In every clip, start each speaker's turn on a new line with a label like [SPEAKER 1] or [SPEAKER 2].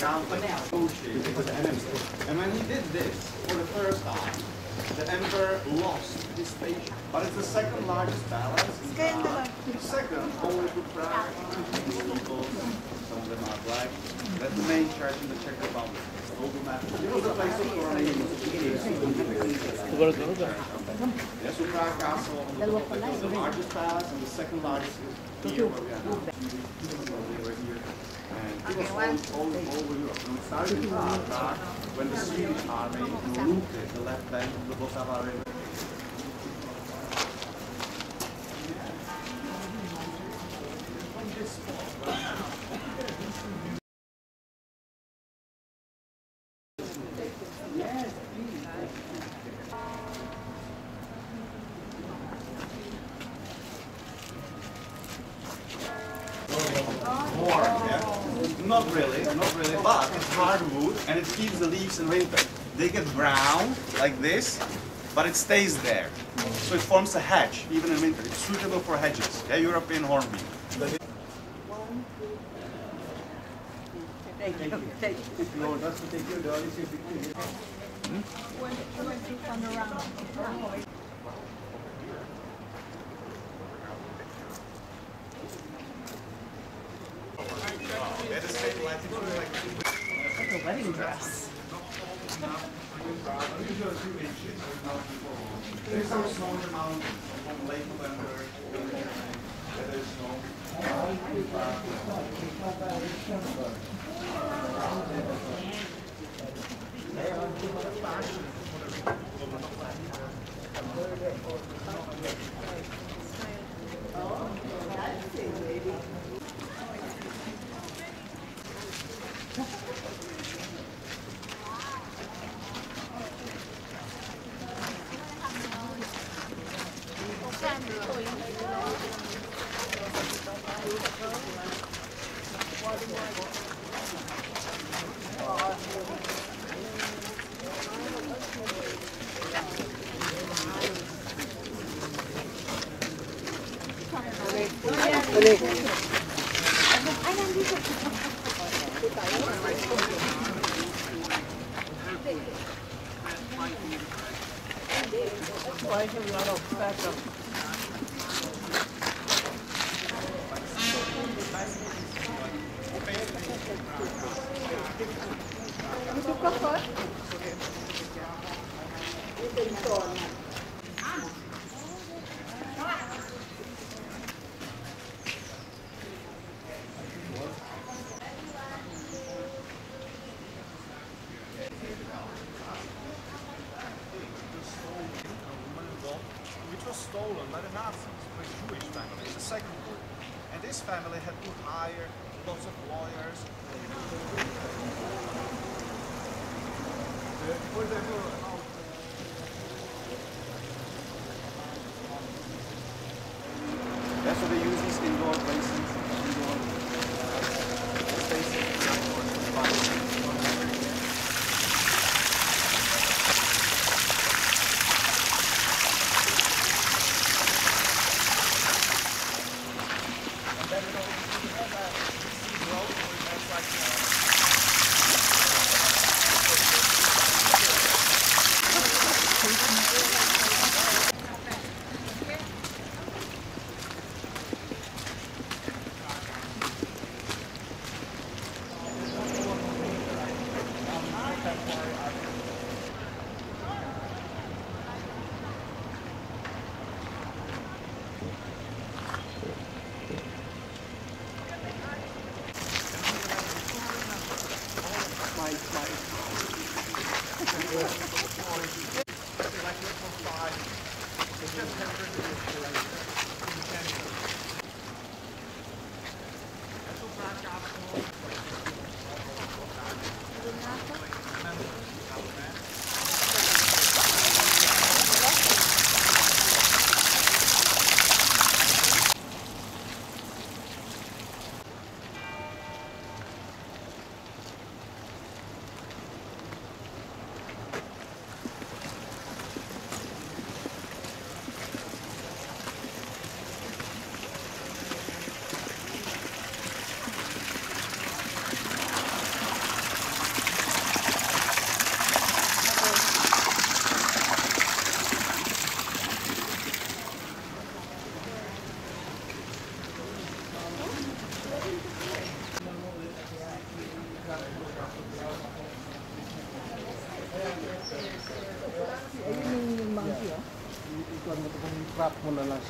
[SPEAKER 1] conflict. And when he did this for the first time, the emperor lost his station. But it's the second largest palace in town. Second only to Prague. People, some of them are black. That's the main church in the Czech Republic. It was the place of coronation. Yes, so Prague Castle the top, it the largest palace and the second largest here where we are now. Over here. And it was all, all over Europe. And it started in Prague, when the Swedish army looted the left bank of the Vltava River. Keeps the leaves in winter. They get brown like this, but it stays there. So it forms a hedge even in winter. It's suitable for hedges. Yeah, European.
[SPEAKER 2] Like
[SPEAKER 1] snow in the mountains from late November. There is snow.
[SPEAKER 2] Why have a lot of backup?
[SPEAKER 1] which was stolen by the Nazis for a Jewish family, the second group. And this family had to hire lots of lawyers. Yeah, so they use these indoor places,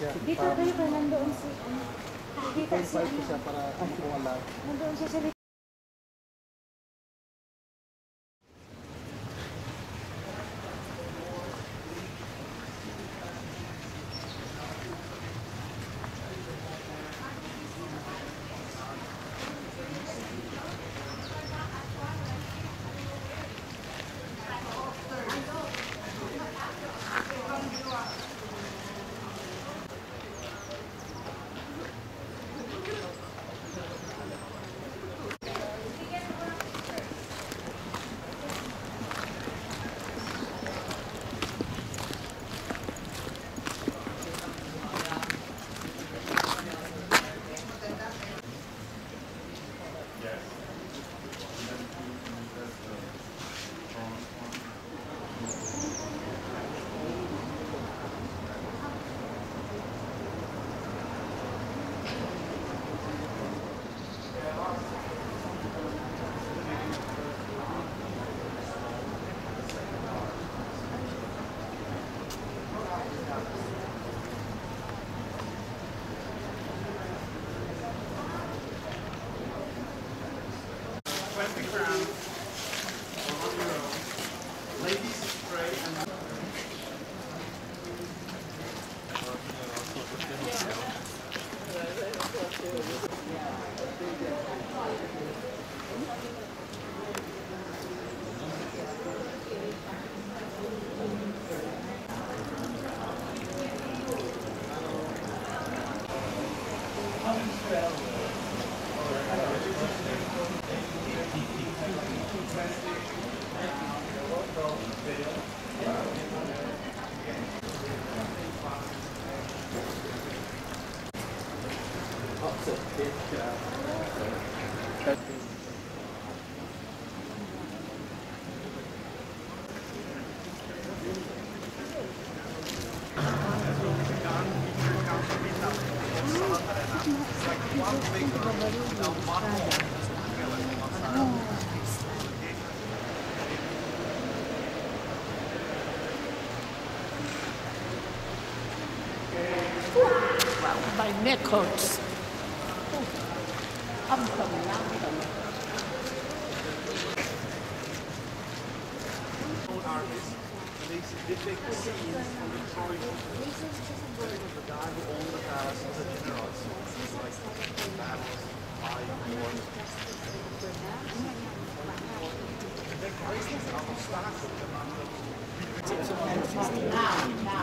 [SPEAKER 3] siya.
[SPEAKER 4] Dito kayo ba nandoon si... Dito
[SPEAKER 3] siya. Para kumuha lang.
[SPEAKER 4] Nandoon siya sa
[SPEAKER 2] My neck hurts.
[SPEAKER 1] Now, now.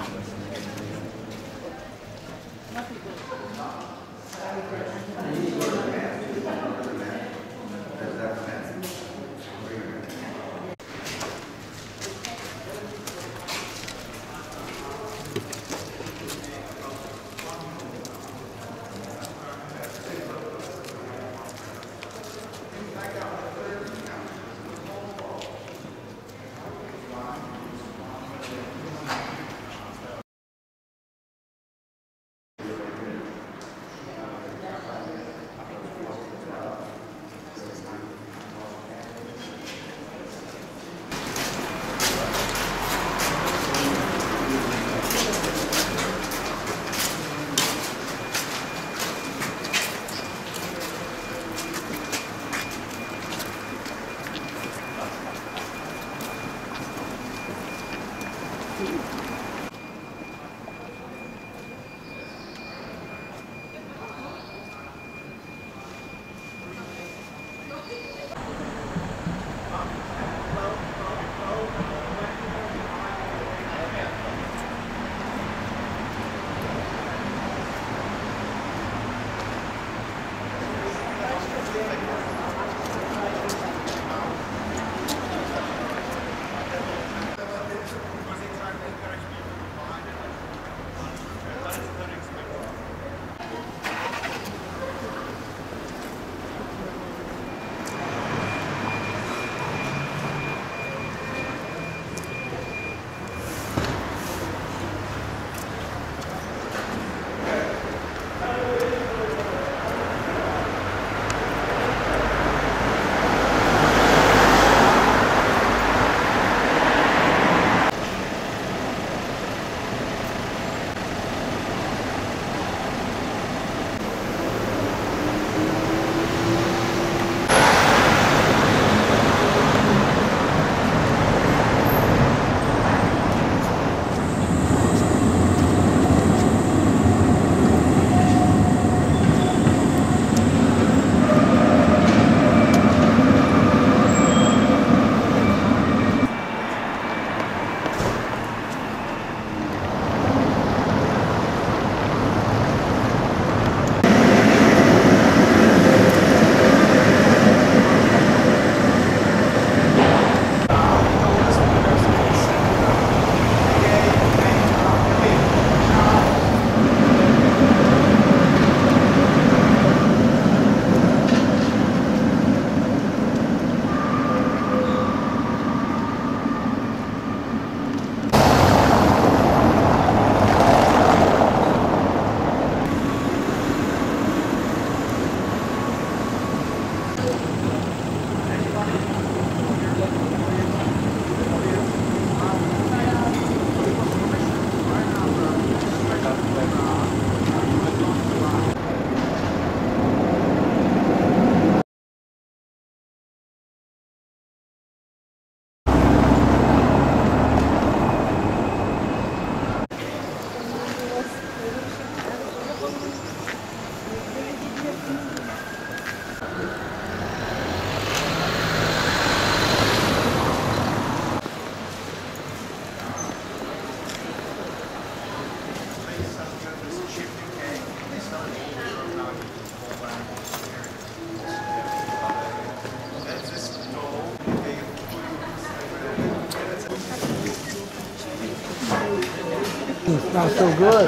[SPEAKER 1] So
[SPEAKER 3] good.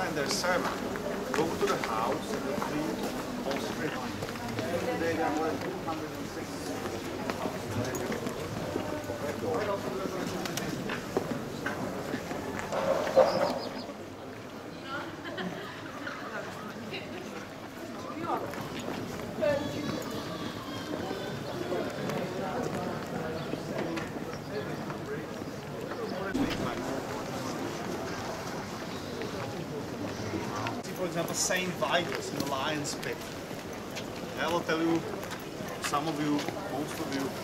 [SPEAKER 1] And their servant go to the house and all straight on. Today there were 206. Tell you, some of you, most of you,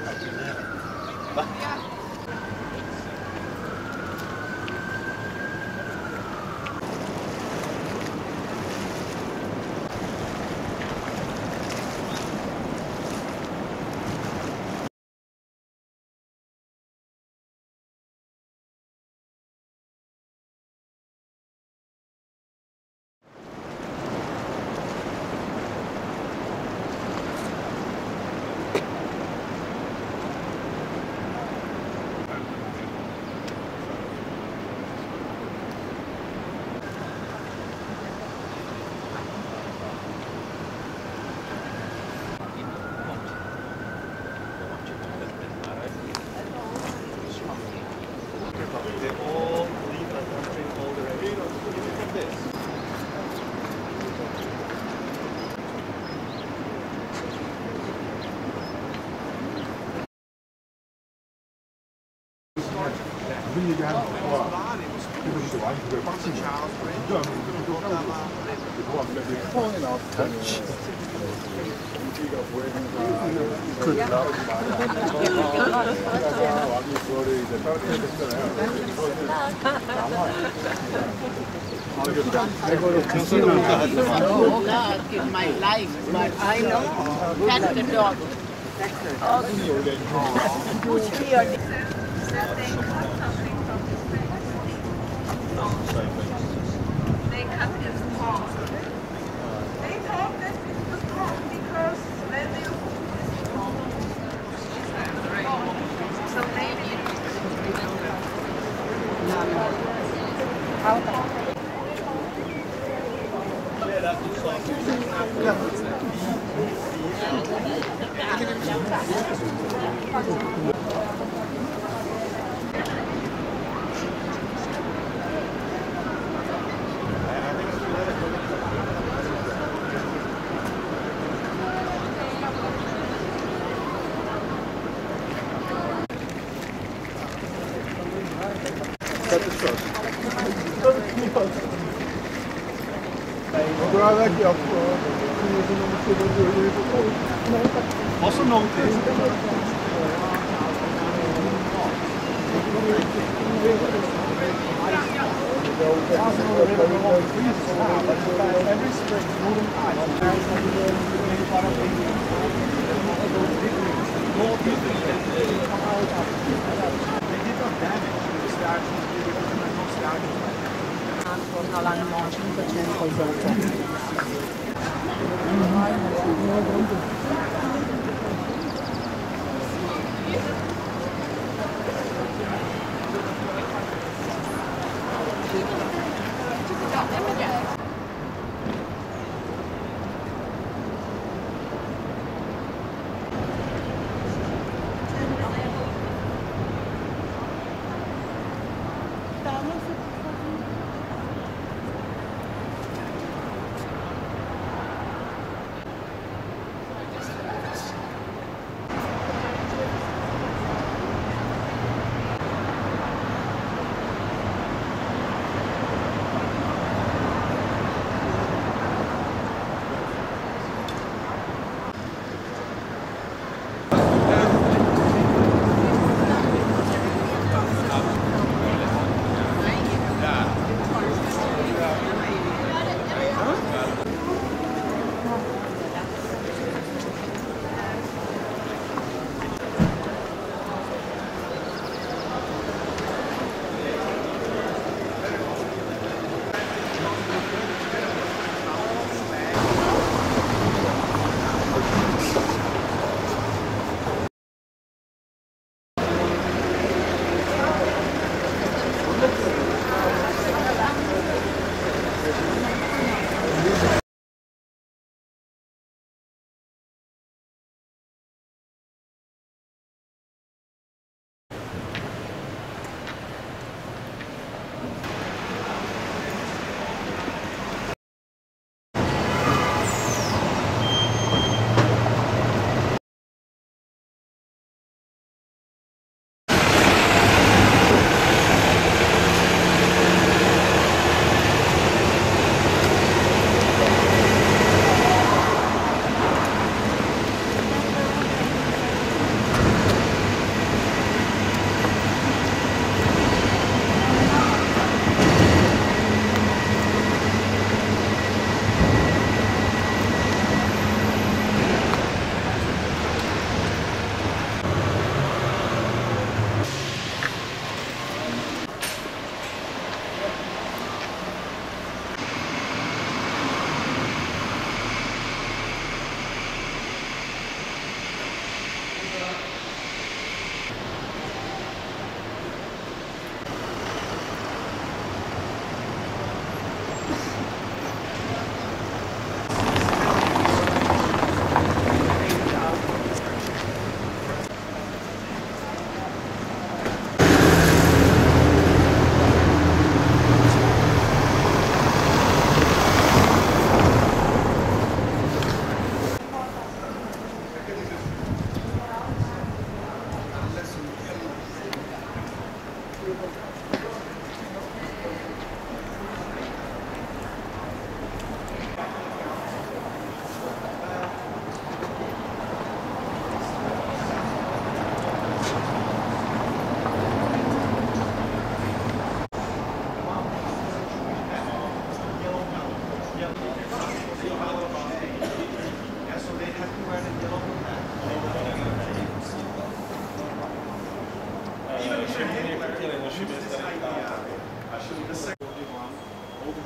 [SPEAKER 5] 하는 거야? 그래서 이제 완전 그걸 빡친 거야. 진짜 안 그래도 그거 하고 그거 안 그래도 포항에 나왔을 때 우리가 보행사 그렇죠. 와기 그거를 이제 떨어뜨렸잖아요.
[SPEAKER 2] Oh God, in my life, but I know that's the dog.
[SPEAKER 6] They cut his paw. They thought that it was wrong because when they put his paw, so maybe
[SPEAKER 5] Buradaki yaptı.
[SPEAKER 1] Also
[SPEAKER 3] noticed
[SPEAKER 1] they did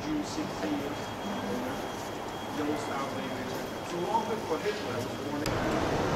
[SPEAKER 1] Jews, Sikh thieves, yellow style language. So long before Hitler was born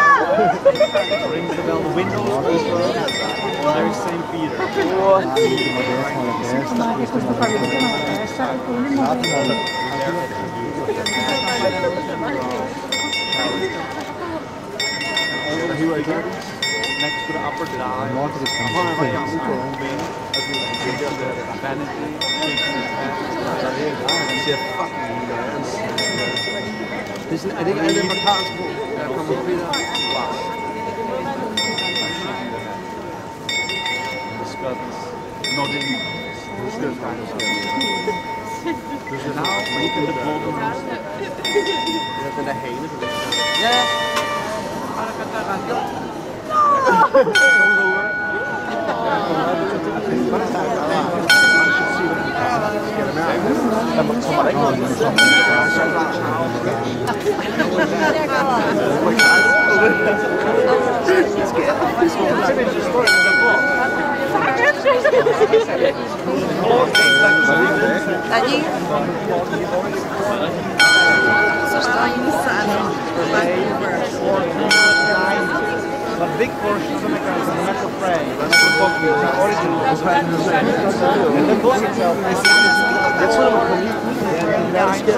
[SPEAKER 1] Rings the bell. The windows also. Very St. Peter. Here we go. Next to the upper dive. North Det er,
[SPEAKER 7] sådan, er det ikke alle fra Karlsbro, der kommer forbi der?
[SPEAKER 1] Når det er Du skal Du skal
[SPEAKER 7] have en lille brug Den der hane på det.
[SPEAKER 1] Ja.
[SPEAKER 6] Har du godt der Tadinho. Vocês estão aí no.
[SPEAKER 1] But big portion of the mechanism, the metal frame, the metal concrete, the original was right in the center. And the book itself is that's what I'm and then I get